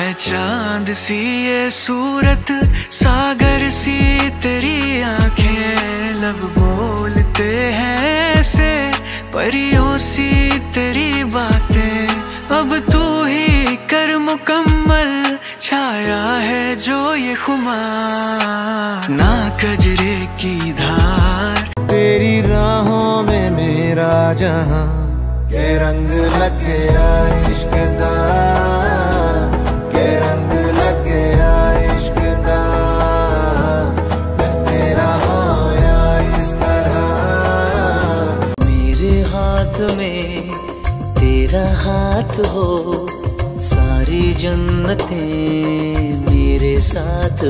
है चाँद सी ये सूरत, सागर सी तेरी आँखें। लब बोलते हैं ऐसे, परियों सी तेरी बातें। अब तू ही कर मुकम्मल, छाया है जो ये खुमार। ना कजरे की धार। तेरी राहों में मेरा जहाँ, के रंग लग गया इश्क में तेरा हाथ हो सारी जन्नतें मेरे साथ